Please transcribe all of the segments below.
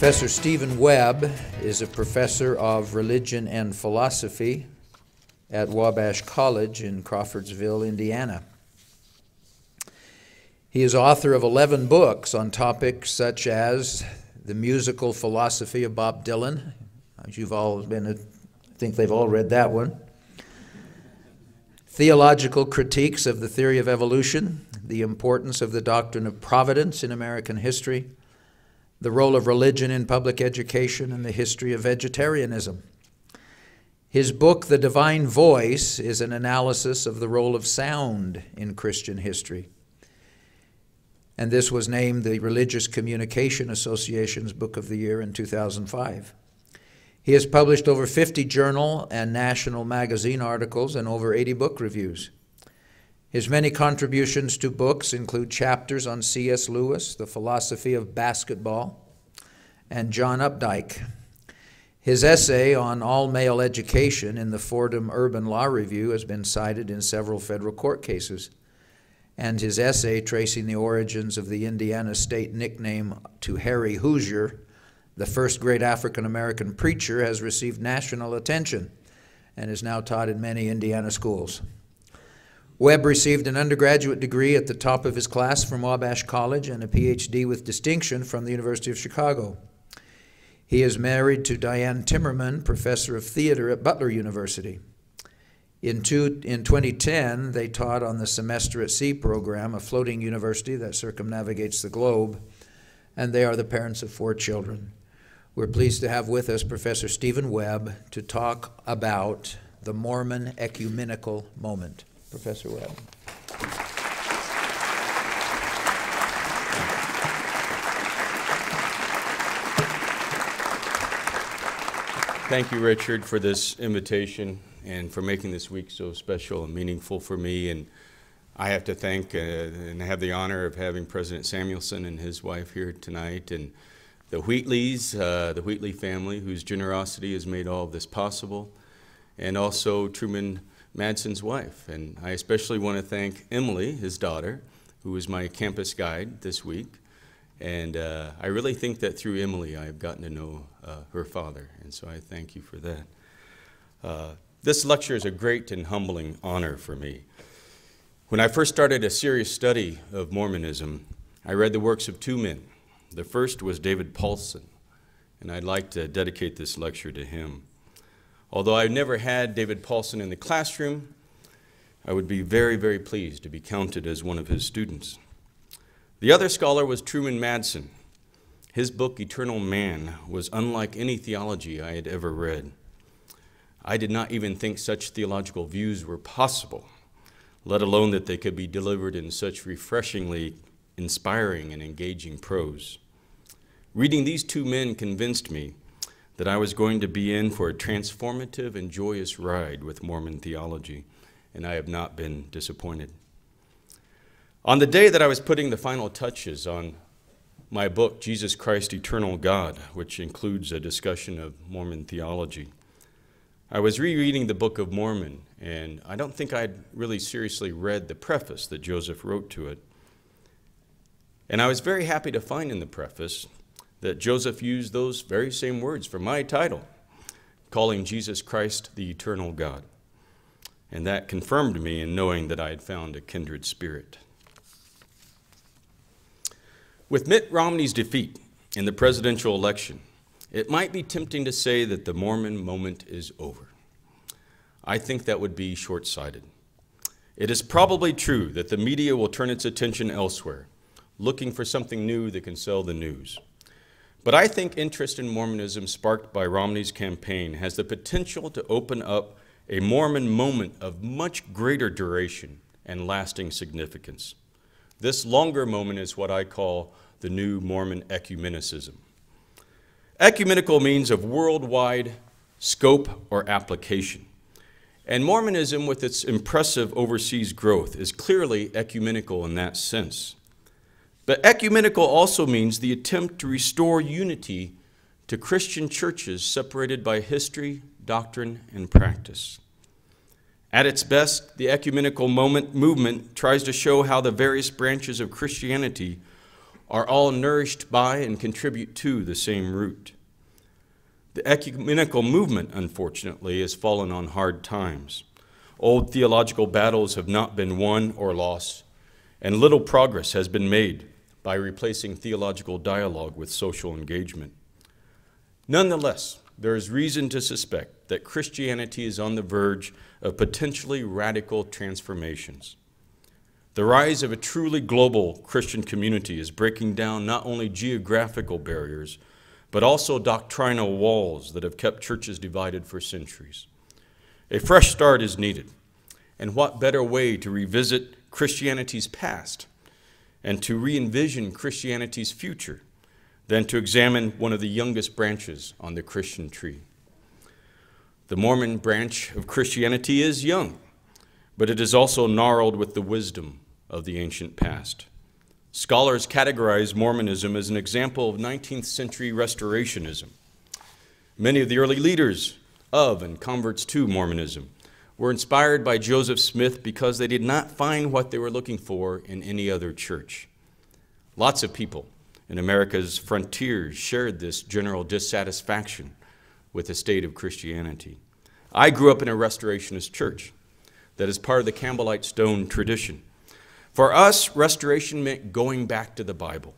Professor Stephen Webb is a professor of religion and philosophy at Wabash College in Crawfordsville, Indiana. He is author of 11 books on topics such as the musical philosophy of Bob Dylan. As you've all been, I think they've all read that one. Theological critiques of the theory of evolution, the importance of the doctrine of providence in American history, the role of religion in public education, and the history of vegetarianism. His book, The Divine Voice, is an analysis of the role of sound in Christian history. And this was named the Religious Communication Association's Book of the Year in 2005. He has published over 50 journal and national magazine articles and over 80 book reviews. His many contributions to books include chapters on C.S. Lewis, the philosophy of basketball, and John Updike. His essay on all male education in the Fordham Urban Law Review has been cited in several federal court cases. And his essay tracing the origins of the Indiana state nickname to Harry Hosier, the first great African American preacher, has received national attention and is now taught in many Indiana schools. Webb received an undergraduate degree at the top of his class from Wabash College and a PhD with distinction from the University of Chicago. He is married to Diane Timmerman, professor of theater at Butler University. In, two, in 2010, they taught on the Semester at Sea program, a floating university that circumnavigates the globe, and they are the parents of four children. We're pleased to have with us Professor Stephen Webb to talk about the Mormon ecumenical moment. Professor Webb. Thank you, Richard, for this invitation and for making this week so special and meaningful for me. And I have to thank uh, and have the honor of having President Samuelson and his wife here tonight, and the Wheatleys, uh, the Wheatley family, whose generosity has made all of this possible, and also Truman Madsen's wife. And I especially want to thank Emily, his daughter, who was my campus guide this week. And uh, I really think that through Emily, I've gotten to know uh, her father. And so I thank you for that. Uh, this lecture is a great and humbling honor for me. When I first started a serious study of Mormonism, I read the works of two men. The first was David Paulsen, and I'd like to dedicate this lecture to him. Although I've never had David Paulsen in the classroom, I would be very, very pleased to be counted as one of his students. The other scholar was Truman Madsen. His book, Eternal Man, was unlike any theology I had ever read. I did not even think such theological views were possible, let alone that they could be delivered in such refreshingly inspiring and engaging prose. Reading these two men convinced me that I was going to be in for a transformative and joyous ride with Mormon theology, and I have not been disappointed. On the day that I was putting the final touches on my book, Jesus Christ Eternal God, which includes a discussion of Mormon theology, I was rereading the Book of Mormon, and I don't think I'd really seriously read the preface that Joseph wrote to it. And I was very happy to find in the preface that Joseph used those very same words for my title, calling Jesus Christ the eternal God. And that confirmed me in knowing that I had found a kindred spirit. With Mitt Romney's defeat in the presidential election, it might be tempting to say that the Mormon moment is over. I think that would be short sighted. It is probably true that the media will turn its attention elsewhere, looking for something new that can sell the news. But I think interest in Mormonism sparked by Romney's campaign has the potential to open up a Mormon moment of much greater duration and lasting significance. This longer moment is what I call the new Mormon ecumenicism. Ecumenical means of worldwide scope or application. And Mormonism, with its impressive overseas growth, is clearly ecumenical in that sense. But ecumenical also means the attempt to restore unity to Christian churches separated by history, doctrine, and practice. At its best, the ecumenical moment, movement tries to show how the various branches of Christianity are all nourished by and contribute to the same root. The ecumenical movement, unfortunately, has fallen on hard times. Old theological battles have not been won or lost, and little progress has been made by replacing theological dialogue with social engagement. Nonetheless, there is reason to suspect that Christianity is on the verge of potentially radical transformations. The rise of a truly global Christian community is breaking down not only geographical barriers, but also doctrinal walls that have kept churches divided for centuries. A fresh start is needed. And what better way to revisit Christianity's past and to re envision Christianity's future than to examine one of the youngest branches on the Christian tree? The Mormon branch of Christianity is young, but it is also gnarled with the wisdom of the ancient past. Scholars categorize Mormonism as an example of 19th century restorationism. Many of the early leaders of and converts to Mormonism were inspired by Joseph Smith because they did not find what they were looking for in any other church. Lots of people in America's frontiers shared this general dissatisfaction with the state of Christianity. I grew up in a restorationist church that is part of the Campbellite Stone tradition. For us, restoration meant going back to the Bible.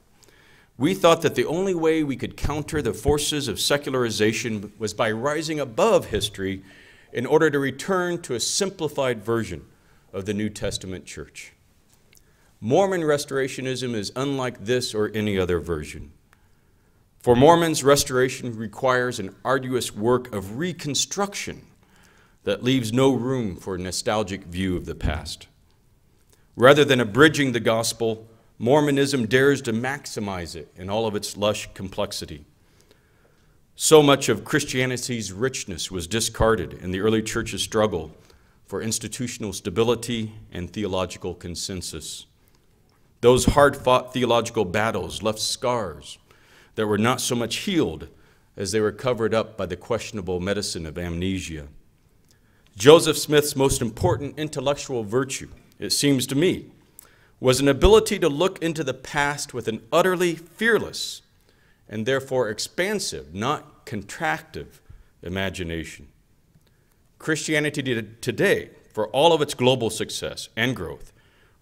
We thought that the only way we could counter the forces of secularization was by rising above history in order to return to a simplified version of the New Testament church. Mormon restorationism is unlike this or any other version. For Mormons, restoration requires an arduous work of reconstruction that leaves no room for a nostalgic view of the past. Rather than abridging the gospel, Mormonism dares to maximize it in all of its lush complexity. So much of Christianity's richness was discarded in the early church's struggle for institutional stability and theological consensus. Those hard fought theological battles left scars that were not so much healed as they were covered up by the questionable medicine of amnesia. Joseph Smith's most important intellectual virtue it seems to me, was an ability to look into the past with an utterly fearless and therefore expansive, not contractive, imagination. Christianity today, for all of its global success and growth,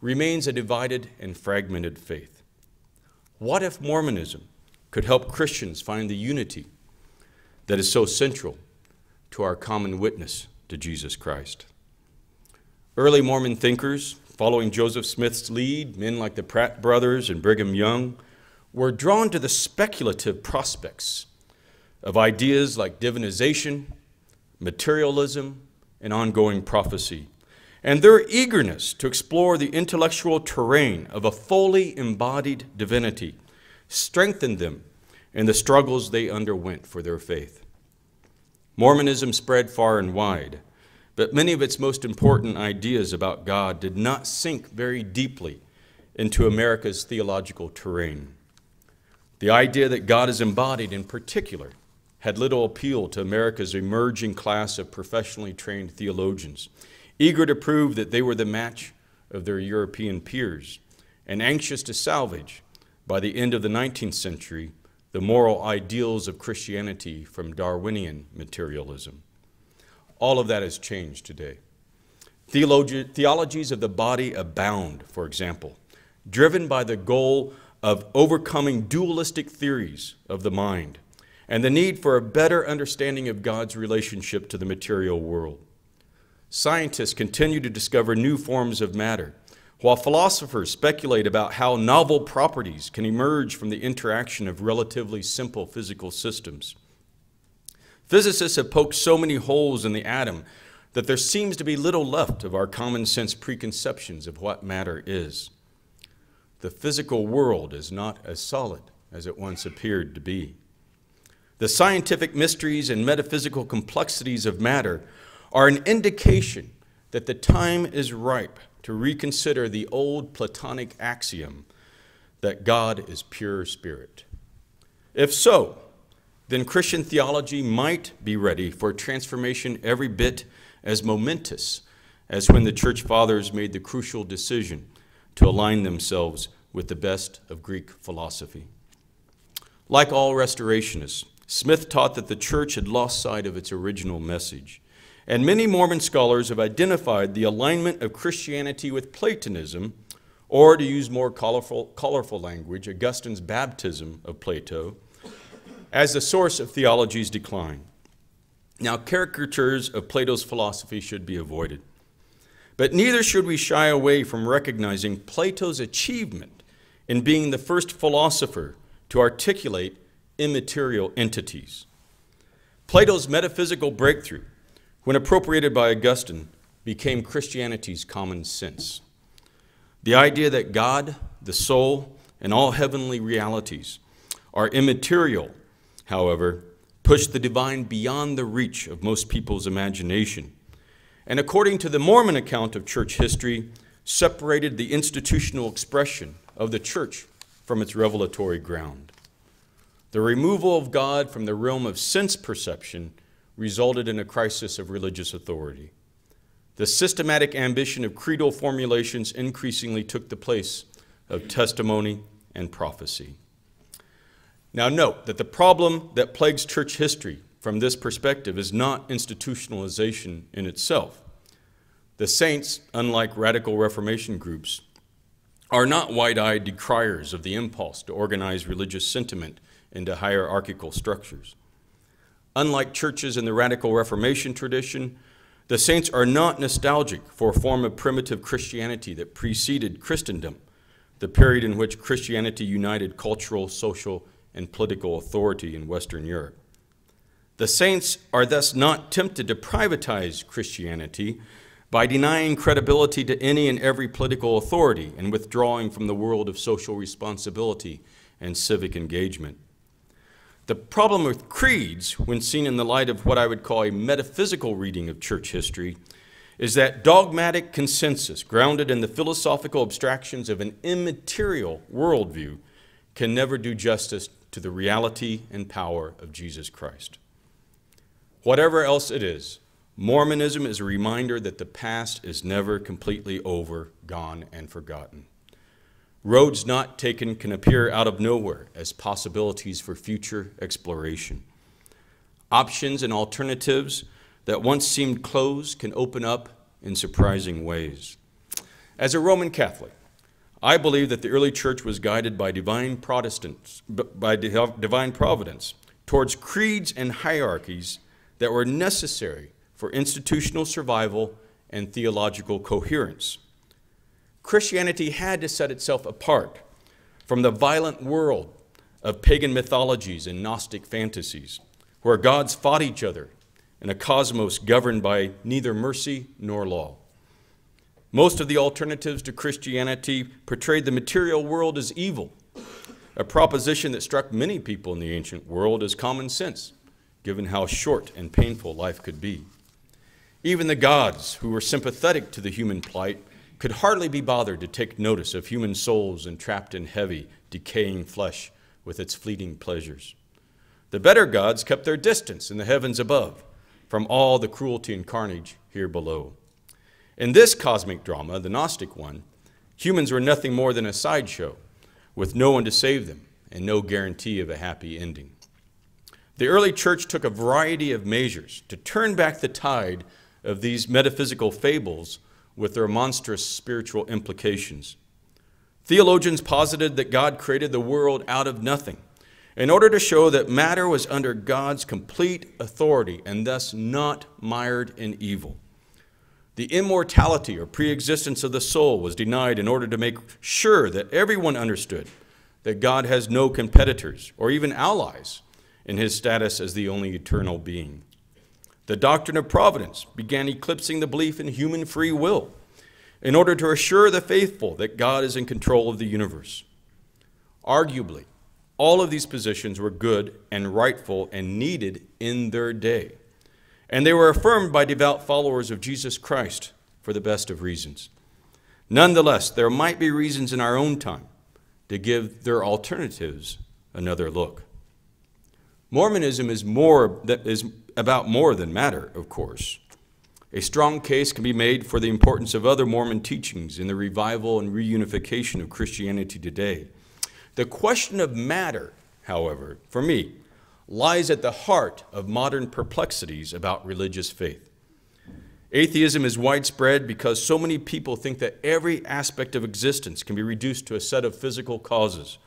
remains a divided and fragmented faith. What if Mormonism could help Christians find the unity that is so central to our common witness to Jesus Christ? Early Mormon thinkers, following Joseph Smith's lead, men like the Pratt brothers and Brigham Young, were drawn to the speculative prospects of ideas like divinization, materialism, and ongoing prophecy, and their eagerness to explore the intellectual terrain of a fully embodied divinity strengthened them in the struggles they underwent for their faith. Mormonism spread far and wide but many of its most important ideas about God did not sink very deeply into America's theological terrain. The idea that God is embodied in particular had little appeal to America's emerging class of professionally trained theologians, eager to prove that they were the match of their European peers, and anxious to salvage, by the end of the 19th century, the moral ideals of Christianity from Darwinian materialism. All of that has changed today. Theologi- theologies of the body abound, for example, driven by the goal of overcoming dualistic theories of the mind and the need for a better understanding of God's relationship to the material world. Scientists continue to discover new forms of matter, while philosophers speculate about how novel properties can emerge from the interaction of relatively simple physical systems. Physicists have poked so many holes in the atom that there seems to be little left of our common sense preconceptions of what matter is. The physical world is not as solid as it once appeared to be. The scientific mysteries and metaphysical complexities of matter are an indication that the time is ripe to reconsider the old Platonic axiom that God is pure spirit. If so, then Christian theology might be ready for a transformation every bit as momentous as when the church fathers made the crucial decision to align themselves with the best of Greek philosophy. Like all restorationists, Smith taught that the church had lost sight of its original message. And many Mormon scholars have identified the alignment of Christianity with Platonism, or to use more colorful, colorful language, Augustine's baptism of Plato, as the source of theology's decline. Now, caricatures of Plato's philosophy should be avoided. But neither should we shy away from recognizing Plato's achievement in being the first philosopher to articulate immaterial entities. Plato's metaphysical breakthrough, when appropriated by Augustine, became Christianity's common sense. The idea that God, the soul, and all heavenly realities are immaterial, however, pushed the divine beyond the reach of most people's imagination and according to the Mormon account of church history, separated the institutional expression of the church from its revelatory ground. The removal of God from the realm of sense perception resulted in a crisis of religious authority. The systematic ambition of creedal formulations increasingly took the place of testimony and prophecy. Now, note that the problem that plagues church history from this perspective is not institutionalization in itself. The saints, unlike radical Reformation groups, are not wide eyed decriers of the impulse to organize religious sentiment into hierarchical structures. Unlike churches in the radical Reformation tradition, the saints are not nostalgic for a form of primitive Christianity that preceded Christendom, the period in which Christianity united cultural, social, and political authority in Western Europe. The saints are thus not tempted to privatize Christianity by denying credibility to any and every political authority and withdrawing from the world of social responsibility and civic engagement. The problem with creeds, when seen in the light of what I would call a metaphysical reading of church history, is that dogmatic consensus grounded in the philosophical abstractions of an immaterial worldview can never do justice to the reality and power of Jesus Christ. Whatever else it is, Mormonism is a reminder that the past is never completely over, gone, and forgotten. Roads not taken can appear out of nowhere as possibilities for future exploration. Options and alternatives that once seemed closed can open up in surprising ways. As a Roman Catholic, I believe that the early church was guided by divine Protestants, by divine providence, towards creeds and hierarchies that were necessary for institutional survival and theological coherence. Christianity had to set itself apart from the violent world of pagan mythologies and Gnostic fantasies, where gods fought each other in a cosmos governed by neither mercy nor law. Most of the alternatives to Christianity portrayed the material world as evil, a proposition that struck many people in the ancient world as common sense given how short and painful life could be. Even the gods, who were sympathetic to the human plight, could hardly be bothered to take notice of human souls entrapped in heavy, decaying flesh with its fleeting pleasures. The better gods kept their distance in the heavens above from all the cruelty and carnage here below. In this cosmic drama, the Gnostic one, humans were nothing more than a sideshow with no one to save them and no guarantee of a happy ending. The early church took a variety of measures to turn back the tide of these metaphysical fables with their monstrous spiritual implications. Theologians posited that God created the world out of nothing in order to show that matter was under God's complete authority and thus not mired in evil. The immortality or preexistence of the soul was denied in order to make sure that everyone understood that God has no competitors or even allies in his status as the only eternal being. The doctrine of providence began eclipsing the belief in human free will in order to assure the faithful that God is in control of the universe. Arguably, all of these positions were good and rightful and needed in their day, and they were affirmed by devout followers of Jesus Christ for the best of reasons. Nonetheless, there might be reasons in our own time to give their alternatives another look. Mormonism is more that is about more than matter, of course. A strong case can be made for the importance of other Mormon teachings in the revival and reunification of Christianity today. The question of matter, however, for me, lies at the heart of modern perplexities about religious faith. Atheism is widespread because so many people think that every aspect of existence can be reduced to a set of physical causes,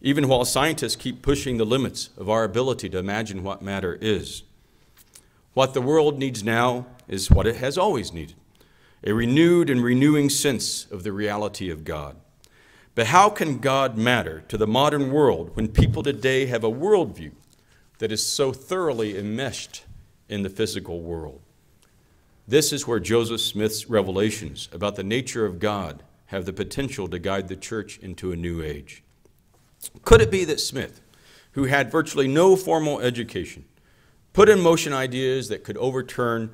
even while scientists keep pushing the limits of our ability to imagine what matter is. What the world needs now is what it has always needed a renewed and renewing sense of the reality of God. But how can God matter to the modern world when people today have a worldview that is so thoroughly enmeshed in the physical world? This is where Joseph Smith's revelations about the nature of God have the potential to guide the church into a new age. Could it be that Smith, who had virtually no formal education, put in motion ideas that could overturn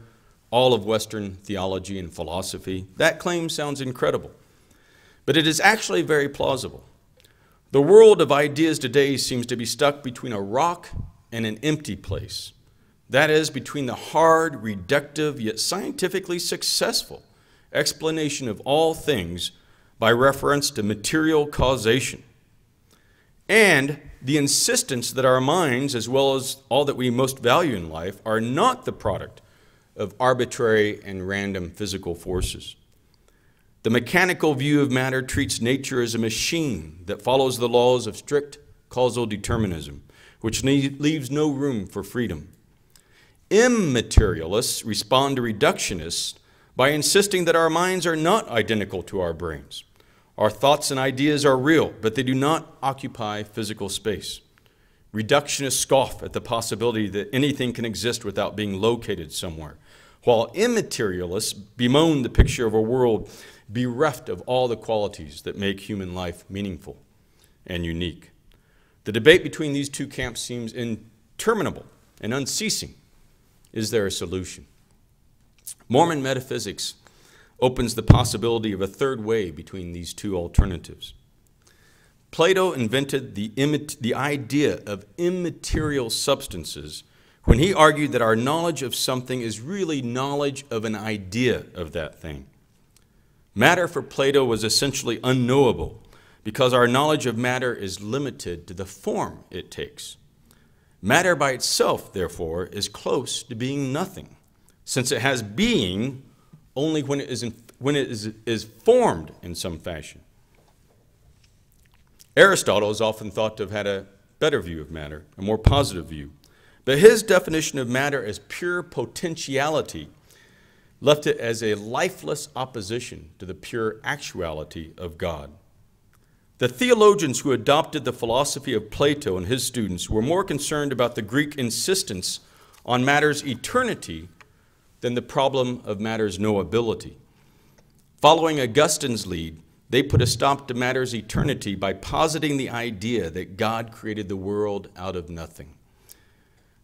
all of Western theology and philosophy. That claim sounds incredible, but it is actually very plausible. The world of ideas today seems to be stuck between a rock and an empty place. That is, between the hard, reductive, yet scientifically successful explanation of all things by reference to material causation, and the insistence that our minds, as well as all that we most value in life, are not the product of arbitrary and random physical forces. The mechanical view of matter treats nature as a machine that follows the laws of strict causal determinism, which leaves no room for freedom. Immaterialists respond to reductionists by insisting that our minds are not identical to our brains. Our thoughts and ideas are real, but they do not occupy physical space. Reductionists scoff at the possibility that anything can exist without being located somewhere, while immaterialists bemoan the picture of a world bereft of all the qualities that make human life meaningful and unique. The debate between these two camps seems interminable and unceasing. Is there a solution? Mormon metaphysics opens the possibility of a third way between these two alternatives. Plato invented the, the idea of immaterial substances when he argued that our knowledge of something is really knowledge of an idea of that thing. Matter for Plato was essentially unknowable because our knowledge of matter is limited to the form it takes. Matter by itself, therefore, is close to being nothing, since it has being only when it is, in, when it is, is formed in some fashion. Aristotle is often thought to have had a better view of matter, a more positive view. But his definition of matter as pure potentiality left it as a lifeless opposition to the pure actuality of God. The theologians who adopted the philosophy of Plato and his students were more concerned about the Greek insistence on matter's eternity than the problem of matter's knowability. Following Augustine's lead, they put a stop to matter's eternity by positing the idea that God created the world out of nothing.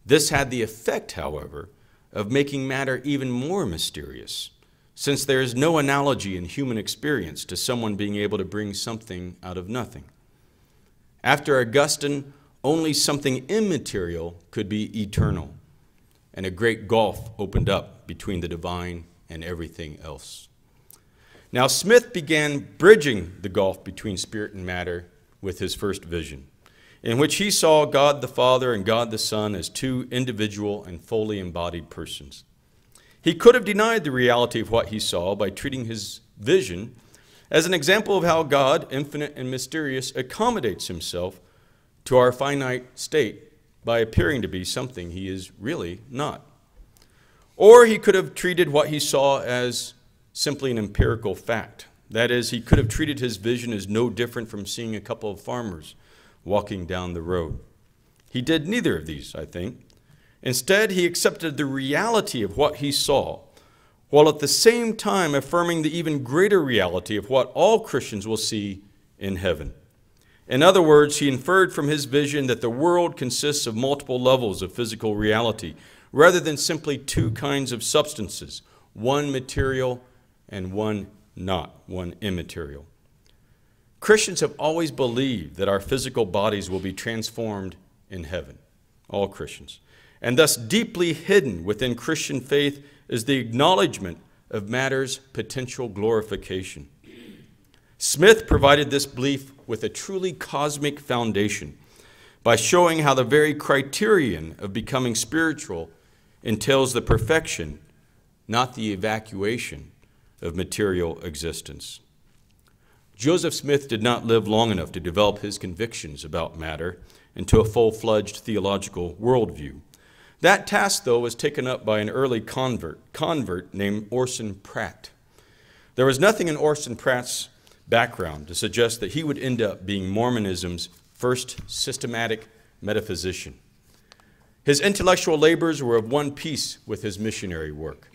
This had the effect, however, of making matter even more mysterious, since there is no analogy in human experience to someone being able to bring something out of nothing. After Augustine, only something immaterial could be eternal, and a great gulf opened up between the divine and everything else. Now, Smith began bridging the gulf between spirit and matter with his first vision, in which he saw God the Father and God the Son as two individual and fully embodied persons. He could have denied the reality of what he saw by treating his vision as an example of how God, infinite and mysterious, accommodates himself to our finite state by appearing to be something he is really not. Or he could have treated what he saw as simply an empirical fact. That is, he could have treated his vision as no different from seeing a couple of farmers walking down the road. He did neither of these, I think. Instead, he accepted the reality of what he saw, while at the same time affirming the even greater reality of what all Christians will see in heaven. In other words, he inferred from his vision that the world consists of multiple levels of physical reality, rather than simply two kinds of substances, one material and one not, one immaterial. Christians have always believed that our physical bodies will be transformed in heaven, all Christians. and thus deeply hidden within Christian faith is the acknowledgement of matter's potential glorification. Smith provided this belief with a truly cosmic foundation by showing how the very criterion of becoming spiritual entails the perfection, not the evacuation, of material existence. Joseph Smith did not live long enough to develop his convictions about matter into a full fledged theological worldview. That task, though, was taken up by an early convert, convert named Orson Pratt. There was nothing in Orson Pratt's background to suggest that he would end up being Mormonism's first systematic metaphysician. His intellectual labors were of one piece with his missionary work.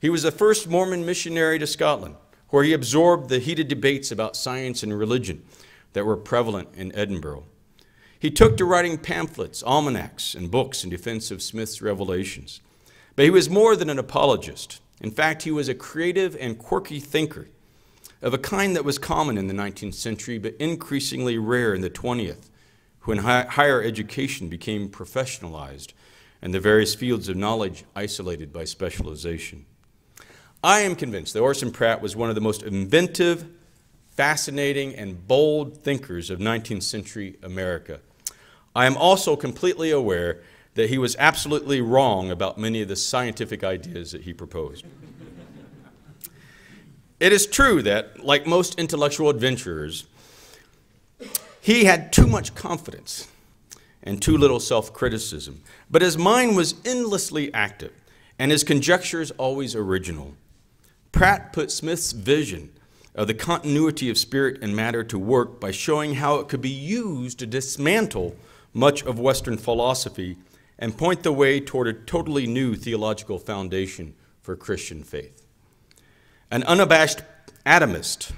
He was the first Mormon missionary to Scotland, where he absorbed the heated debates about science and religion that were prevalent in Edinburgh. He took to writing pamphlets, almanacs, and books in defense of Smith's revelations. But he was more than an apologist. In fact, he was a creative and quirky thinker of a kind that was common in the 19th century, but increasingly rare in the 20th, when higher education became professionalized and the various fields of knowledge isolated by specialization. I am convinced that Orson Pratt was one of the most inventive, fascinating, and bold thinkers of 19th century America. I am also completely aware that he was absolutely wrong about many of the scientific ideas that he proposed. It is true that, like most intellectual adventurers, he had too much confidence and too little self criticism, but his mind was endlessly active and his conjectures always original. Pratt put Smith's vision of the continuity of spirit and matter to work by showing how it could be used to dismantle much of Western philosophy and point the way toward a totally new theological foundation for Christian faith. An unabashed atomist,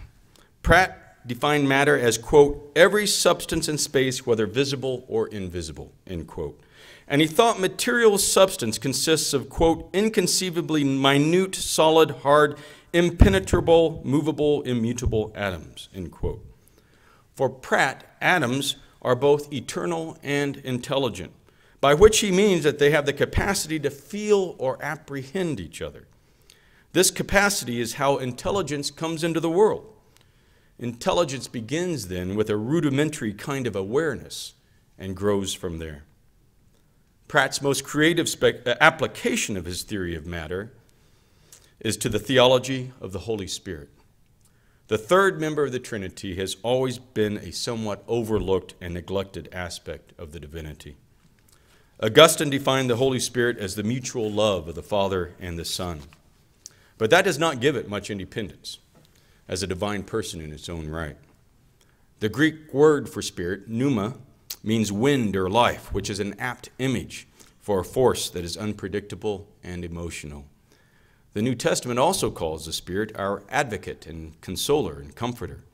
Pratt defined matter as, quote, every substance in space, whether visible or invisible, end quote. And he thought material substance consists of, quote, inconceivably minute, solid, hard, impenetrable, movable, immutable atoms, end quote. For Pratt, atoms are both eternal and intelligent, by which he means that they have the capacity to feel or apprehend each other. This capacity is how intelligence comes into the world. Intelligence begins then with a rudimentary kind of awareness and grows from there. Pratt's most creative uh, application of his theory of matter is to the theology of the Holy Spirit. The third member of the Trinity has always been a somewhat overlooked and neglected aspect of the divinity. Augustine defined the Holy Spirit as the mutual love of the Father and the Son. But that does not give it much independence as a divine person in its own right. The Greek word for spirit, pneuma, means wind or life, which is an apt image for a force that is unpredictable and emotional. The New Testament also calls the Spirit our advocate and consoler and comforter.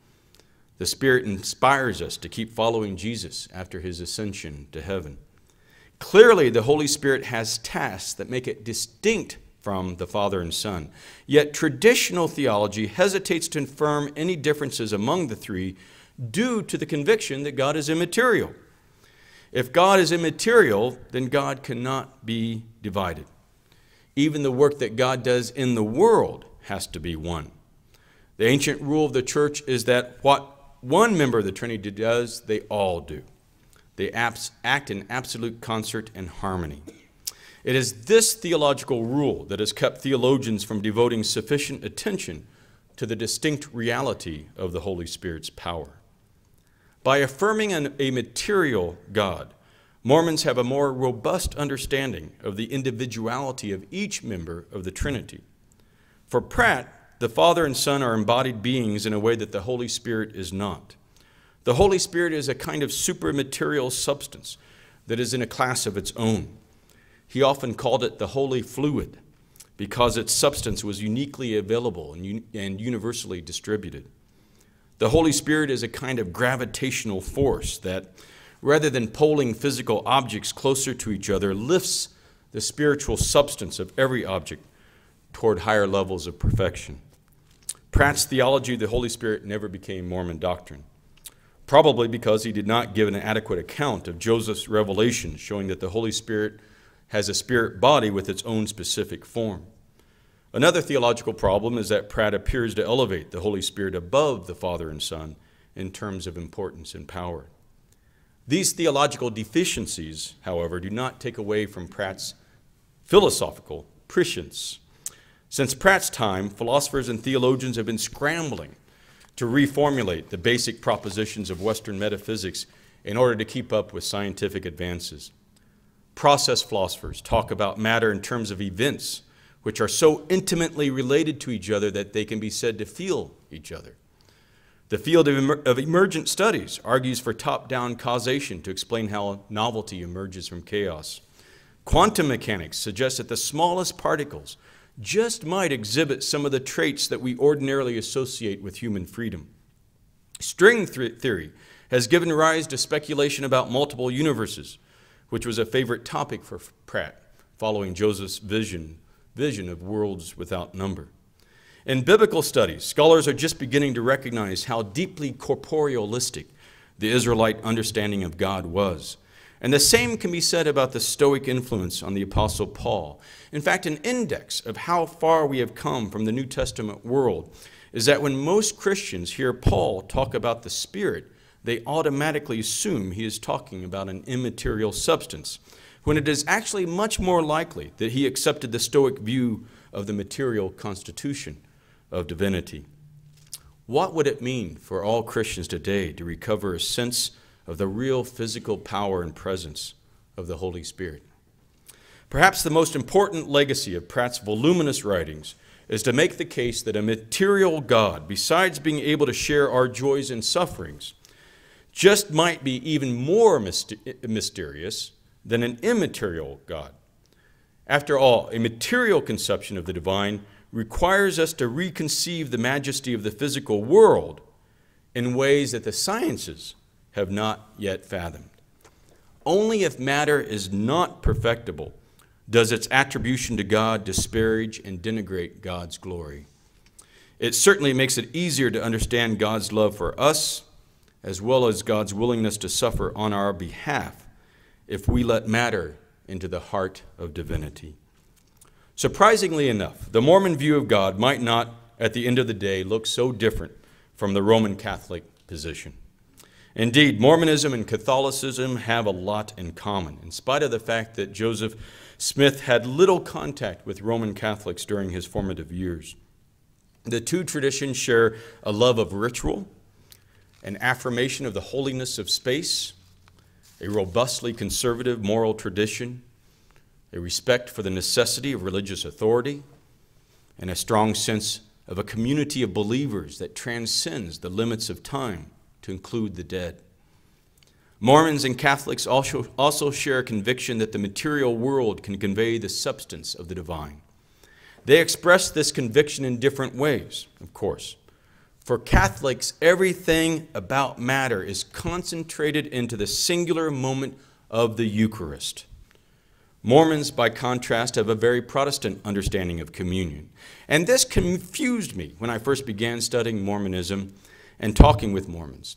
The Spirit inspires us to keep following Jesus after his ascension to heaven. Clearly, the Holy Spirit has tasks that make it distinct from the Father and Son. Yet, traditional theology hesitates to affirm any differences among the three due to the conviction that God is immaterial. If God is immaterial, then God cannot be divided. Even the work that God does in the world has to be one. The ancient rule of the church is that what one member of the Trinity does, they all do. They act in absolute concert and harmony. It is this theological rule that has kept theologians from devoting sufficient attention to the distinct reality of the Holy Spirit's power. By affirming an, a material God, Mormons have a more robust understanding of the individuality of each member of the Trinity. For Pratt, the Father and Son are embodied beings in a way that the Holy Spirit is not. The Holy Spirit is a kind of supermaterial substance that is in a class of its own. He often called it the holy fluid because its substance was uniquely available and, and universally distributed. The Holy Spirit is a kind of gravitational force that, rather than pulling physical objects closer to each other, lifts the spiritual substance of every object toward higher levels of perfection. Pratt's theology of the Holy Spirit never became Mormon doctrine, probably because he did not give an adequate account of Joseph's revelation showing that the Holy Spirit has a spirit body with its own specific form. Another theological problem is that Pratt appears to elevate the Holy Spirit above the Father and Son in terms of importance and power. These theological deficiencies, however, do not take away from Pratt's philosophical prescience. Since Pratt's time, philosophers and theologians have been scrambling to reformulate the basic propositions of Western metaphysics in order to keep up with scientific advances. Process philosophers talk about matter in terms of events which are so intimately related to each other that they can be said to feel each other. The field of, emer of emergent studies argues for top down causation to explain how novelty emerges from chaos. Quantum mechanics suggests that the smallest particles just might exhibit some of the traits that we ordinarily associate with human freedom. String th theory has given rise to speculation about multiple universes, which was a favorite topic for Pratt following Joseph's vision, vision of worlds without number. In biblical studies, scholars are just beginning to recognize how deeply corporealistic the Israelite understanding of God was. And the same can be said about the Stoic influence on the Apostle Paul. In fact, an index of how far we have come from the New Testament world is that when most Christians hear Paul talk about the Spirit, they automatically assume he is talking about an immaterial substance, when it is actually much more likely that he accepted the Stoic view of the material constitution of divinity. What would it mean for all Christians today to recover a sense of the real physical power and presence of the Holy Spirit? Perhaps the most important legacy of Pratt's voluminous writings is to make the case that a material God, besides being able to share our joys and sufferings, just might be even more mysterious than an immaterial God. After all, a material conception of the divine requires us to reconceive the majesty of the physical world in ways that the sciences have not yet fathomed. Only if matter is not perfectible does its attribution to God disparage and denigrate God's glory. It certainly makes it easier to understand God's love for us, as well as God's willingness to suffer on our behalf, if we let matter into the heart of divinity. Surprisingly enough, the Mormon view of God might not, at the end of the day, look so different from the Roman Catholic position. Indeed, Mormonism and Catholicism have a lot in common, in spite of the fact that Joseph Smith had little contact with Roman Catholics during his formative years. The two traditions share a love of ritual, an affirmation of the holiness of space, a robustly conservative moral tradition, a respect for the necessity of religious authority, and a strong sense of a community of believers that transcends the limits of time to include the dead. Mormons and Catholics also, also share a conviction that the material world can convey the substance of the divine. They express this conviction in different ways, of course. For Catholics, everything about matter is concentrated into the singular moment of the Eucharist. Mormons, by contrast, have a very Protestant understanding of communion. And this confused me when I first began studying Mormonism and talking with Mormons.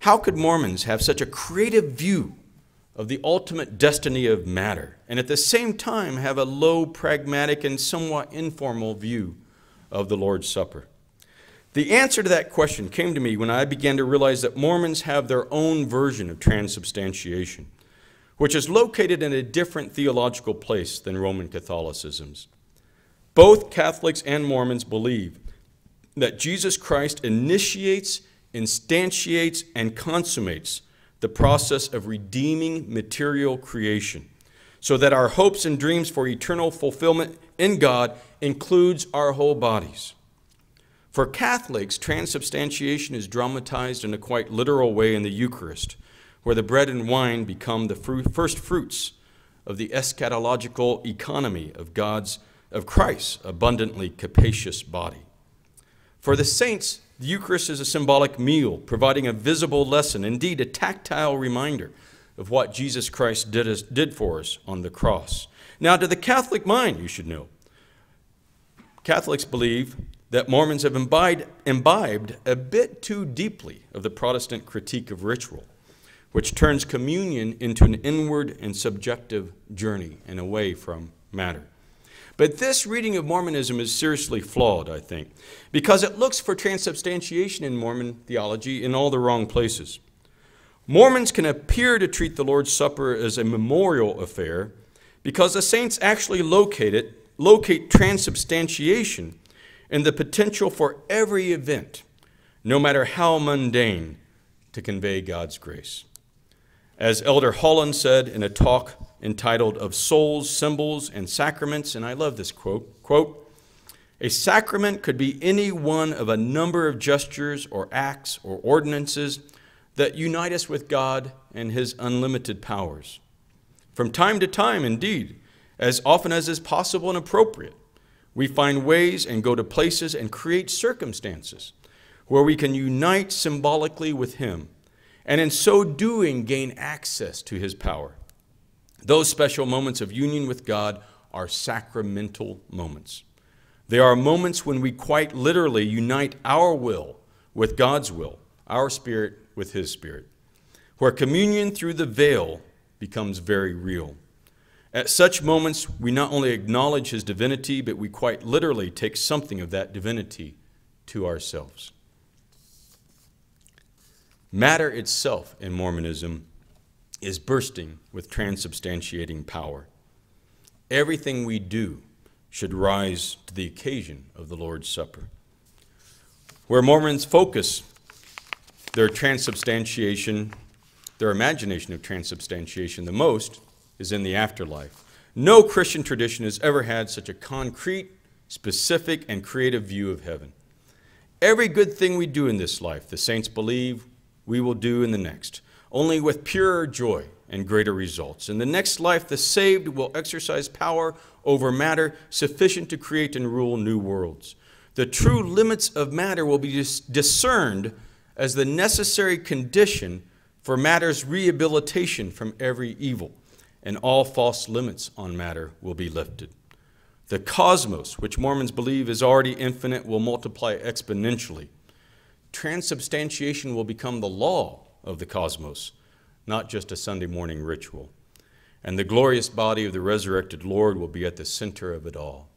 How could Mormons have such a creative view of the ultimate destiny of matter and at the same time have a low, pragmatic, and somewhat informal view of the Lord's Supper? The answer to that question came to me when I began to realize that Mormons have their own version of transubstantiation which is located in a different theological place than Roman Catholicism's. Both Catholics and Mormons believe that Jesus Christ initiates, instantiates, and consummates the process of redeeming material creation so that our hopes and dreams for eternal fulfillment in God includes our whole bodies. For Catholics, transubstantiation is dramatized in a quite literal way in the Eucharist, where the bread and wine become the fruit, first fruits of the eschatological economy of God's, of Christ's abundantly capacious body. For the saints, the Eucharist is a symbolic meal, providing a visible lesson, indeed, a tactile reminder of what Jesus Christ did, us, did for us on the cross. Now, to the Catholic mind, you should know, Catholics believe that Mormons have imbibed, imbibed a bit too deeply of the Protestant critique of ritual which turns communion into an inward and subjective journey and away from matter. But this reading of Mormonism is seriously flawed, I think, because it looks for transubstantiation in Mormon theology in all the wrong places. Mormons can appear to treat the Lord's Supper as a memorial affair because the saints actually locate it, locate transubstantiation in the potential for every event, no matter how mundane, to convey God's grace. As Elder Holland said in a talk entitled Of Souls, Symbols, and Sacraments, and I love this quote, quote, a sacrament could be any one of a number of gestures or acts or ordinances that unite us with God and His unlimited powers. From time to time, indeed, as often as is possible and appropriate, we find ways and go to places and create circumstances where we can unite symbolically with Him and in so doing gain access to his power. Those special moments of union with God are sacramental moments. They are moments when we quite literally unite our will with God's will, our spirit with his spirit, where communion through the veil becomes very real. At such moments, we not only acknowledge his divinity, but we quite literally take something of that divinity to ourselves. Matter itself in Mormonism is bursting with transubstantiating power. Everything we do should rise to the occasion of the Lord's Supper. Where Mormons focus their transubstantiation, their imagination of transubstantiation the most is in the afterlife. No Christian tradition has ever had such a concrete, specific, and creative view of heaven. Every good thing we do in this life, the saints believe, we will do in the next, only with purer joy and greater results. In the next life, the saved will exercise power over matter sufficient to create and rule new worlds. The true limits of matter will be dis discerned as the necessary condition for matter's rehabilitation from every evil, and all false limits on matter will be lifted. The cosmos, which Mormons believe is already infinite, will multiply exponentially transubstantiation will become the law of the cosmos, not just a Sunday morning ritual. And the glorious body of the resurrected Lord will be at the center of it all.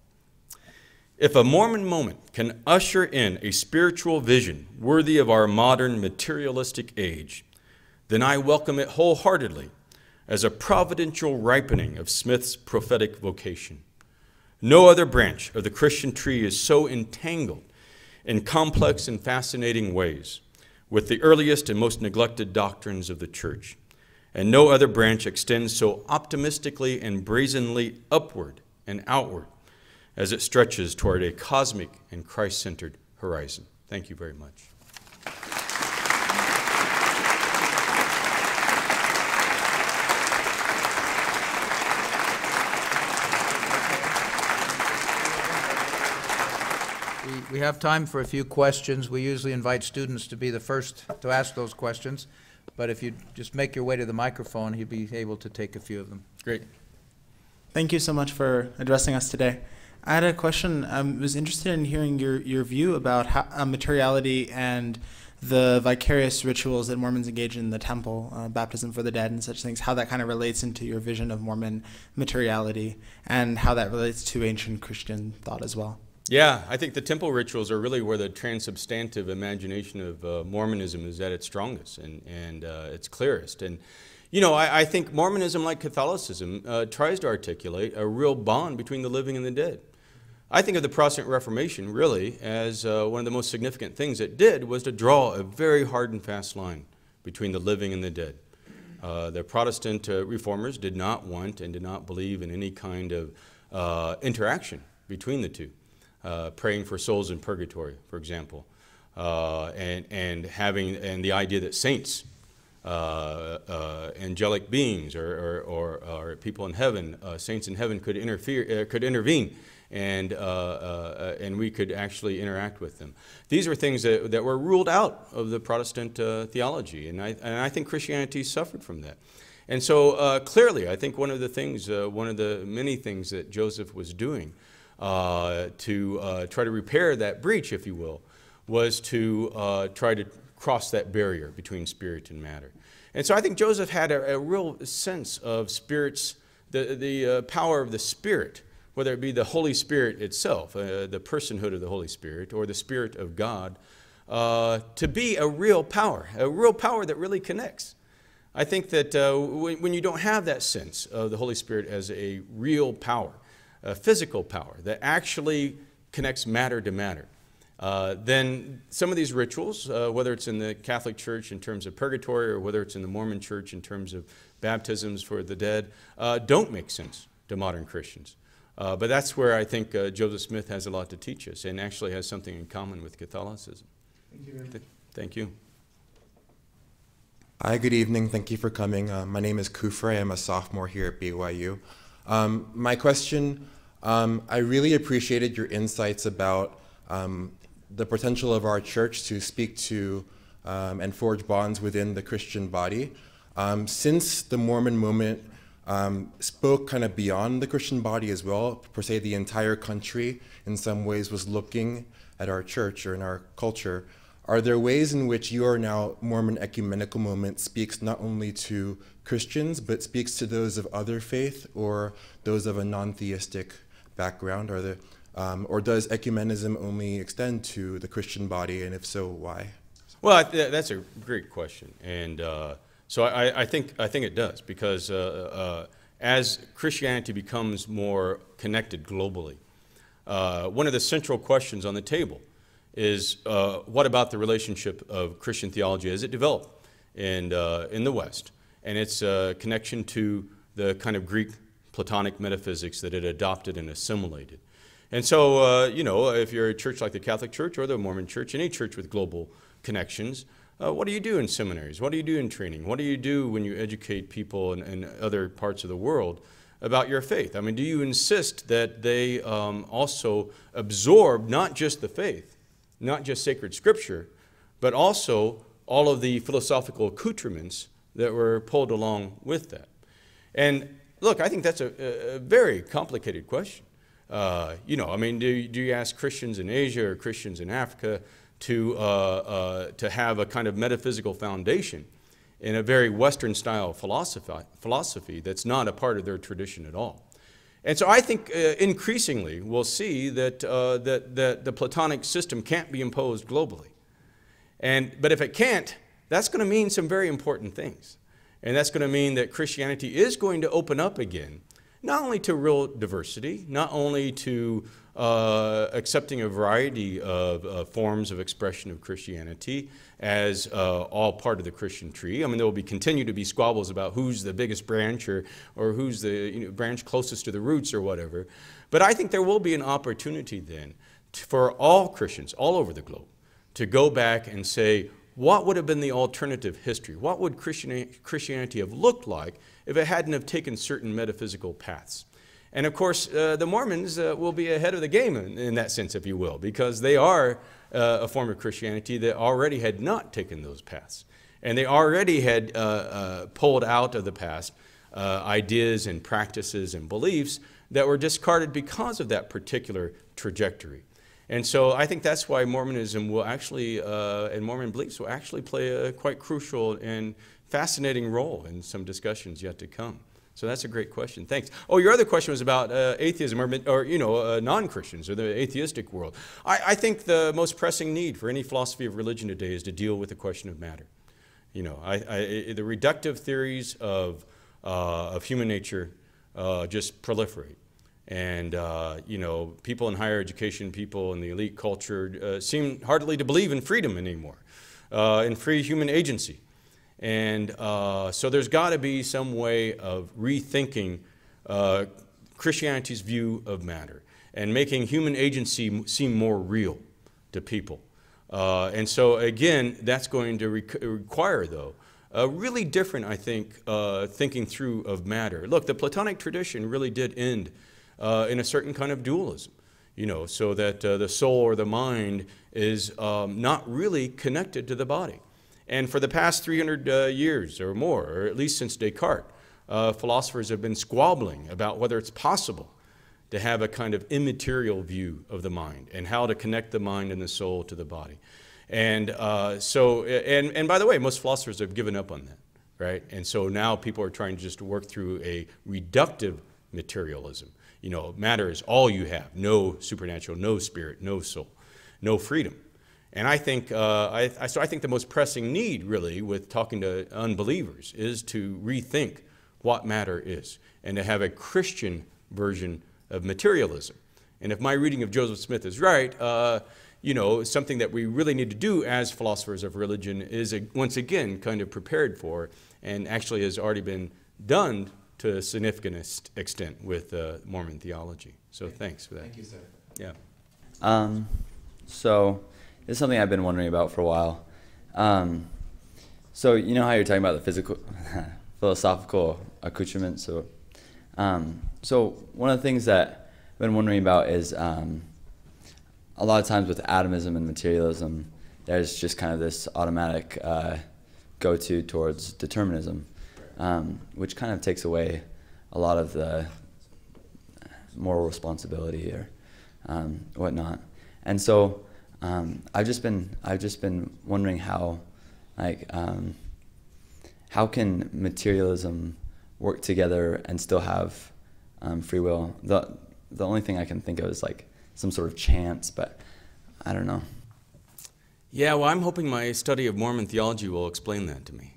If a Mormon moment can usher in a spiritual vision worthy of our modern materialistic age, then I welcome it wholeheartedly as a providential ripening of Smith's prophetic vocation. No other branch of the Christian tree is so entangled in complex and fascinating ways with the earliest and most neglected doctrines of the church. And no other branch extends so optimistically and brazenly upward and outward as it stretches toward a cosmic and Christ centered horizon. Thank you very much. We have time for a few questions. We usually invite students to be the first to ask those questions, but if you just make your way to the microphone, he'd be able to take a few of them. Great. Thank you so much for addressing us today. I had a question. I was interested in hearing your, your view about how, uh, materiality and the vicarious rituals that Mormons engage in the temple, uh, baptism for the dead, and such things, how that kind of relates into your vision of Mormon materiality and how that relates to ancient Christian thought as well. Yeah, I think the temple rituals are really where the transubstantive imagination of uh, Mormonism is at its strongest and, and uh, its clearest. And, you know, I, I think Mormonism, like Catholicism, uh, tries to articulate a real bond between the living and the dead. I think of the Protestant Reformation really as uh, one of the most significant things it did was to draw a very hard and fast line between the living and the dead. Uh, the Protestant uh, reformers did not want and did not believe in any kind of interaction between the two uh, praying for souls in purgatory, for example, uh, and, and having and the idea that saints, uh, uh angelic beings, or, or, or, or, people in heaven, uh, saints in heaven could interfere, uh, could intervene, and and we could actually interact with them. These were things that, that were ruled out of the Protestant theology, and I and I think Christianity suffered from that. And so clearly, I think one of the things, one of the many things that Joseph was doing to uh, try to repair that breach, if you will, was to uh, try to cross that barrier between spirit and matter. And so I think Joseph had a, a real sense of spirits, the, the uh, power of the Spirit, whether it be the Holy Spirit itself, uh, the personhood of the Holy Spirit, or the Spirit of God, uh, to be a real power, a real power that really connects. I think that uh, when, when, you don't have that sense of the Holy Spirit as a real power, a physical power that actually connects matter to matter, uh, then some of these rituals, uh, whether it's in the Catholic Church in terms of purgatory or whether it's in the Mormon Church in terms of baptisms for the dead, uh, don't make sense to modern Christians. Uh, but that's where I think uh, Joseph Smith has a lot to teach us and actually has something in common with Catholicism. Thank you very. Thank you. Hi, good evening. Thank you for coming. Uh, my name is Kufre. I'm a sophomore here at BYU. Um, my question um, I really appreciated your insights about um, the potential of our church to speak to um, and forge bonds within the Christian body. Um, since the Mormon movement um, spoke kind of beyond the Christian body as well, per se, the entire country in some ways was looking at our church or in our culture. Are there ways in which your now Mormon ecumenical movement speaks not only to Christians, but speaks to those of other faith or those of a non theistic background? Are there um, or does ecumenism only extend to the Christian body, and if so, why? Well, that's a great question, and uh, so I, I, think I think it does because uh, uh, as Christianity becomes more connected globally, uh, one of the central questions on the table is uh, what about the relationship of Christian theology as it developed in uh, in the West and its connection to the kind of Greek Platonic metaphysics that it adopted and assimilated. And so, uh, you know, if you're a church like the Catholic Church or the Mormon Church, any church with global connections, uh, what do you do in seminaries? What do you do in training? What do you do when you educate people in, in other parts of the world about your faith? I mean, do you insist that they um, also absorb not just the faith, not just sacred scripture, but also all of the philosophical accoutrements that were pulled along with that? And look, I think that's a, a very complicated question. Uh, you know, I mean, do, do you ask Christians in Asia or Christians in Africa to, uh, uh, to have a kind of metaphysical foundation in a very Western style philosophy, philosophy that's not a part of their tradition at all? And so I think uh, increasingly we'll see that, uh, that, that the Platonic system can't be imposed globally. And, but if it can't, that's going to mean some very important things. And that's going to mean that Christianity is going to open up again not only to real diversity, not only to uh, accepting a variety of uh, forms of expression of Christianity as uh, all part of the Christian tree. I mean, there will be continue to be squabbles about who's the biggest branch or, or who's the you know, branch closest to the roots or whatever. But I think there will be an opportunity then for all Christians all over the globe to go back and say, what would have been the alternative history? What would Christianity have looked like if it hadn't have taken certain metaphysical paths. And of course, uh, the Mormons uh, will be ahead of the game in, in, that sense, if you will, because they are uh, a form of Christianity that already had not taken those paths. And they already had uh, uh, pulled out of the past uh, ideas and practices and beliefs that were discarded because of that particular trajectory. And so I think that's why Mormonism will actually, and Mormon beliefs will actually play a quite crucial and fascinating role in some discussions yet to come. So that's a great question. Thanks. Oh, your other question was about uh, atheism or, or, you know, uh, non-Christians or the atheistic world. I, I, think the most pressing need for any philosophy of religion today is to deal with the question of matter. You know, I, I, the reductive theories of, uh, of human nature uh, just proliferate. And, uh, you know, people in higher education, people in the elite culture uh, seem hardly to believe in freedom anymore, in free human agency. And uh, so there's got to be some way of rethinking uh, Christianity's view of matter and making human agency seem more real to people. Uh, and so, again, that's going to re require, though, a really different, I think, uh, thinking through of matter. Look, the Platonic tradition really did end uh, in a certain kind of dualism, you know, so that uh, the soul or the mind is um, not really connected to the body. And for the past 300 uh, years or more, or at least since Descartes, uh, philosophers have been squabbling about whether it's possible to have a kind of immaterial view of the mind and how to connect the mind and the soul to the body. And uh, so, and, and by the way, most philosophers have given up on that. right? And so now people are trying to just work through a reductive materialism. You know, matter is all you have no supernatural, no spirit, no soul, no freedom. And I think, uh, I, I, so I think the most pressing need, really, with talking to unbelievers is to rethink what matter is and to have a Christian version of materialism. And if my reading of Joseph Smith is right, uh, you know, something that we really need to do as philosophers of religion is, uh, once again, kind of prepared for and actually has already been done to a significant extent with uh, Mormon theology. So thanks for that. Thank you, sir. Yeah. Um, so this is something I've been wondering about for a while. Um, so you know how you're talking about the physical, philosophical accoutrement. So, um, so one of the things that I've been wondering about is um, a lot of times with atomism and materialism, there's just kind of this automatic uh, go-to towards determinism, um, which kind of takes away a lot of the moral responsibility or um, whatnot. And so um, I've just been I've just been wondering how like um, how can materialism work together and still have um, free will? The the only thing I can think of is like some sort of chance, but I don't know. Yeah, well, I'm hoping my study of Mormon theology will explain that to me.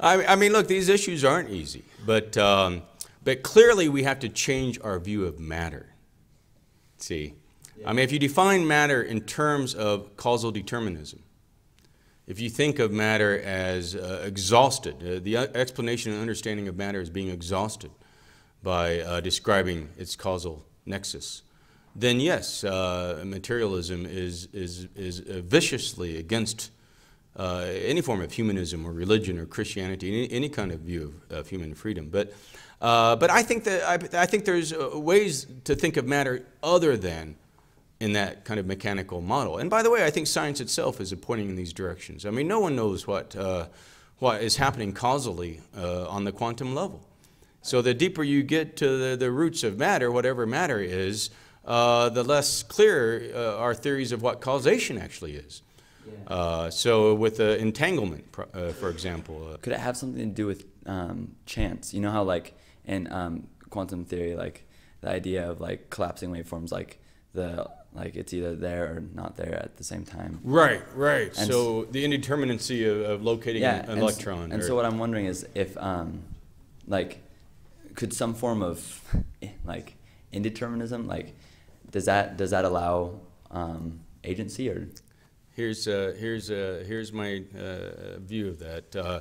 I, I, mean, look, these issues aren't easy, but, um, but clearly we have to change our view of matter. See? I mean, if you define matter in terms of causal determinism, if you think of matter as uh, exhausted, uh, the explanation and understanding of matter as being exhausted by uh, describing its causal nexus, then yes, uh, materialism is, is, is uh, viciously against uh, any form of humanism or religion or Christianity, any, any kind of view of, of human freedom. But, uh, but I think that I, I think there's uh, ways to think of matter other than in that kind of mechanical model. And by the way, I think science itself is pointing in these directions. I mean, no one knows what, uh, what is happening causally on the quantum level. So the deeper you get to the, the roots of matter, whatever matter is, uh, the less clear uh, our theories of what causation actually is. Yeah. Uh, so with the entanglement, uh, for example. Uh, Could it have something to do with um, chance? You know how like in um, quantum theory, like the idea of like collapsing waveforms, like the like it's either there or not there at the same time. Right, right. And so the indeterminacy of, of locating yeah, an, and electron. and so what I'm wondering is if um, like could some form of like indeterminism like does that does that allow um, agency or? Here's uh, here's uh, here's my uh, view of that. Uh,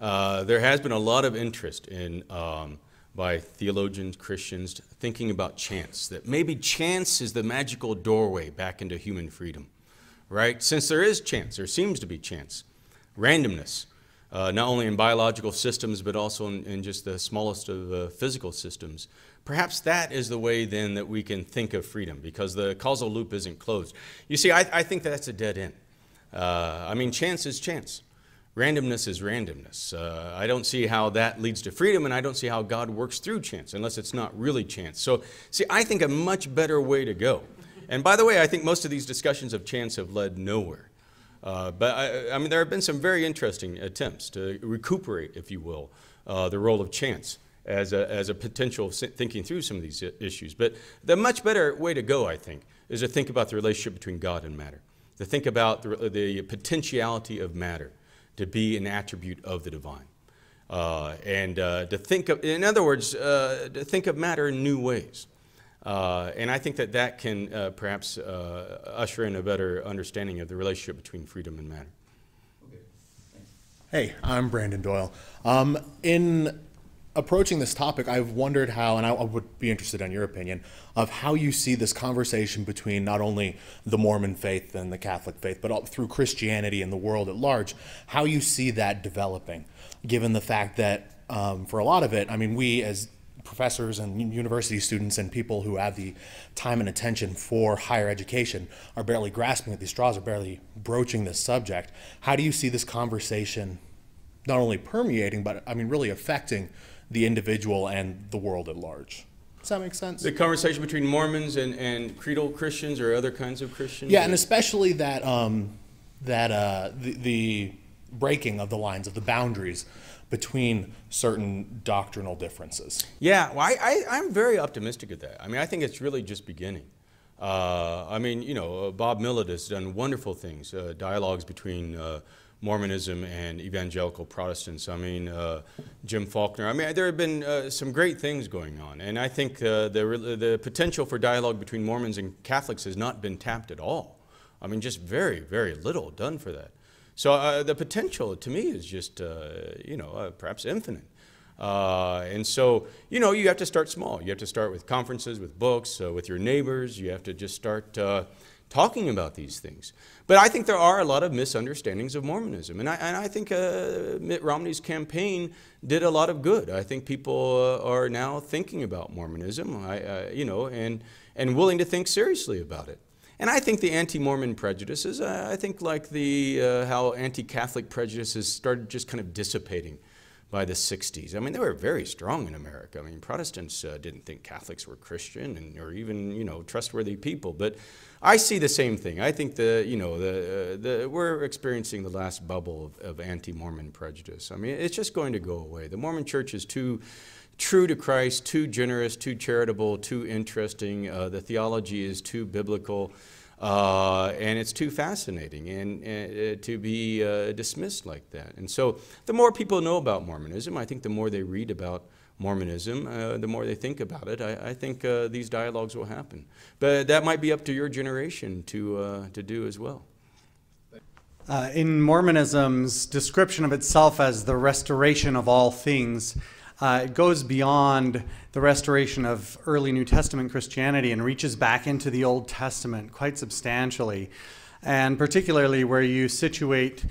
uh, there has been a lot of interest in um, by theologians, Christians, thinking about chance. That maybe chance is the magical doorway back into human freedom, right? Since there is chance, there seems to be chance, randomness. Uh, not only in biological systems, but also in, in just the smallest of physical systems. Perhaps that is the way then that we can think of freedom because the causal loop isn't closed. You see, I, I think that's a dead end. Uh, I mean, chance is chance. Randomness is randomness. Uh, I don't see how that leads to freedom, and I don't see how God works through chance unless it's not really chance. So, see, I think a much better way to go. And by the way, I think most of these discussions of chance have led nowhere. Uh, but I, I, mean, there have been some very interesting attempts to recuperate, if you will, uh, the role of chance as a, as a potential thinking through some of these issues. But the much better way to go, I think, is to think about the relationship between God and matter, to think about the, the potentiality of matter to be an attribute of the divine. Uh, and uh, to think of, in other words, uh, to think of matter in new ways. Uh, and I think that that can uh, perhaps uh, usher in a better understanding of the relationship between freedom and matter. Okay. Hey, I'm Brandon Doyle. Um, in approaching this topic, I've wondered how, and I would be interested in your opinion, of how you see this conversation between not only the Mormon faith and the Catholic faith, but all, through Christianity and the world at large, how you see that developing, given the fact that um, for a lot of it, I mean, we as professors and university students and people who have the time and attention for higher education are barely grasping at these straws, are barely broaching this subject. How do you see this conversation not only permeating, but I mean, really affecting the individual and the world at large. Does that make sense? The conversation between Mormons and, and creedal Christians or other kinds of Christians? Yeah, and especially that um, that uh, the, the breaking of the lines of the boundaries between certain doctrinal differences. Yeah, well, I, I, I'm very optimistic at that. I mean, I think it's really just beginning. Uh, I mean, you know, uh, Bob Millet has done wonderful things, uh, dialogues between uh, Mormonism and evangelical Protestants. I mean, uh, Jim Faulconer. I mean, there have been uh, some great things going on, and I think the, the potential for dialogue between Mormons and Catholics has not been tapped at all. I mean, just very, very little done for that. So the potential to me is just, you know, perhaps infinite. Uh, and so, you know, you have to start small. You have to start with conferences, with books, uh, with your neighbors. You have to just start uh, talking about these things. But I think there are a lot of misunderstandings of Mormonism. And I, and I think uh, Mitt Romney's campaign did a lot of good. I think people uh, are now thinking about Mormonism, I, uh, you know, and, and willing to think seriously about it. And I think the anti-Mormon prejudices, I think like the, how anti-Catholic prejudices started just kind of dissipating by the 60s. I mean, they were very strong in America. I mean, Protestants uh, didn't think Catholics were Christian and, or even, you know, trustworthy people. But I see the same thing. I think the, you know, the, uh, the, we're experiencing the last bubble of, of anti-Mormon prejudice. I mean, it's just going to go away. The Mormon church is too true to Christ, too generous, too charitable, too interesting. Uh, the theology is too biblical. Uh, and it's too fascinating and, uh, to be uh, dismissed like that. And so, the more people know about Mormonism, I think the more they read about Mormonism, uh, the more they think about it. I, I think uh, these dialogues will happen. But that might be up to your generation to, uh, to do as well. in Mormonism's description of itself as the restoration of all things, uh, it goes beyond the restoration of early New Testament Christianity and reaches back into the Old Testament quite substantially. And particularly where you situate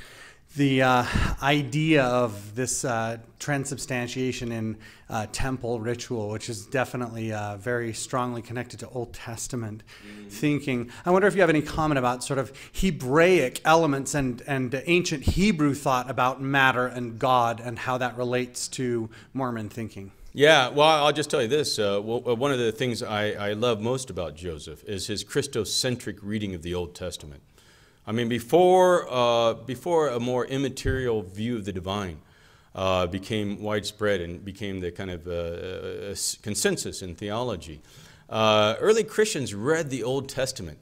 the uh, idea of this uh, transubstantiation in uh, temple ritual, which is definitely uh, very strongly connected to Old Testament mm-hmm. thinking. I wonder if you have any comment about sort of Hebraic elements and, and ancient Hebrew thought about matter and God and how that relates to Mormon thinking. Yeah, well, I'll just tell you this. Uh, uh, one of the things I, I love most about Joseph is his Christocentric reading of the Old Testament. I mean, before, uh, before a more immaterial view of the divine uh, became widespread and became the kind of uh, consensus in theology, uh, early Christians read the Old Testament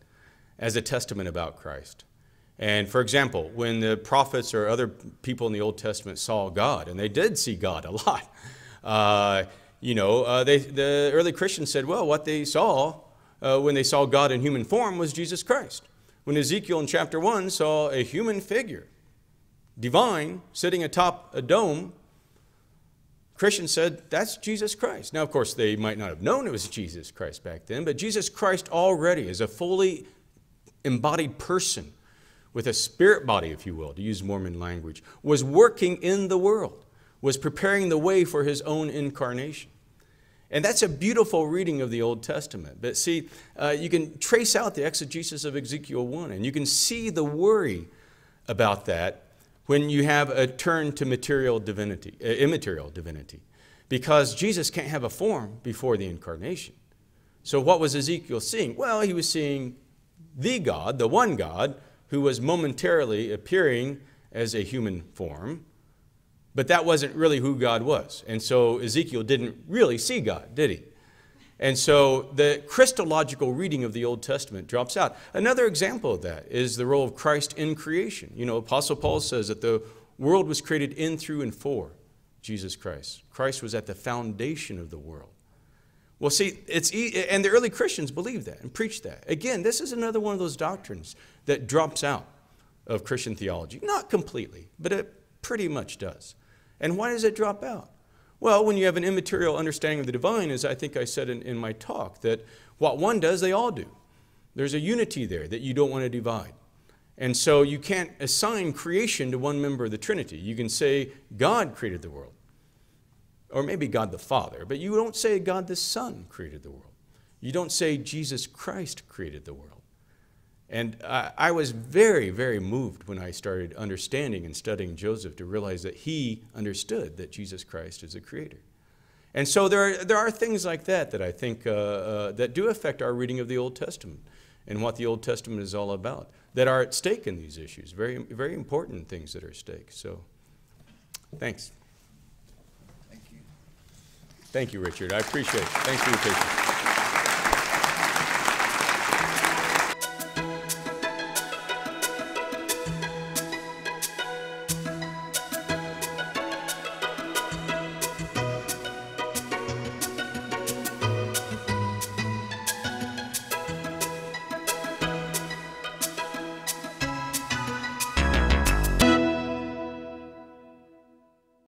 as a testament about Christ. And for example, when the prophets or other people in the Old Testament saw God, and they did see God a lot, uh, you know, uh, they, the early Christians said, well, what they saw when they saw God in human form was Jesus Christ when Ezekiel in chapter 1 saw a human figure, divine, sitting atop a dome, Christians said, that's Jesus Christ. Now, of course, they might not have known it was Jesus Christ back then, but Jesus Christ already is a fully embodied person with a spirit body, if you will, to use Mormon language, was working in the world, was preparing the way for his own incarnation. And that's a beautiful reading of the Old Testament. But see, uh, you can trace out the exegesis of Ezekiel 1, and you can see the worry about that when you have a turn to material divinity, uh, immaterial divinity, because Jesus can't have a form before the incarnation. So, what was Ezekiel seeing? Well, he was seeing the God, the one God, who was momentarily appearing as a human form but that wasn't really who God was. And so Ezekiel didn't really see God, did he? And so the Christological reading of the Old Testament drops out. Another example of that is the role of Christ in creation. You know, Apostle Paul says that the world was created in, through, and for Jesus Christ. Christ was at the foundation of the world. Well, see, it's and the early Christians believed that and preached that. Again, this is another one of those doctrines that drops out of Christian theology. Not completely, but it pretty much does. And why does it drop out? Well, when you have an immaterial understanding of the divine, as I think I said in, in my talk, that what one does, they all do. There's a unity there that you don't want to divide. And so you can't assign creation to one member of the Trinity. You can say God created the world, or maybe God the Father, but you don't say God the Son created the world. You don't say Jesus Christ created the world. And I, I, was very, very moved when I started understanding and studying Joseph to realize that he understood that Jesus Christ is the creator. And so there are, there are things like that that I think uh, uh, that do affect our reading of the Old Testament. and what the Old Testament is all about that are at stake in these issues. Very, very important things that are at stake. So, thanks. Thank you. Thank you, Richard. I appreciate it. Thanks for your patience.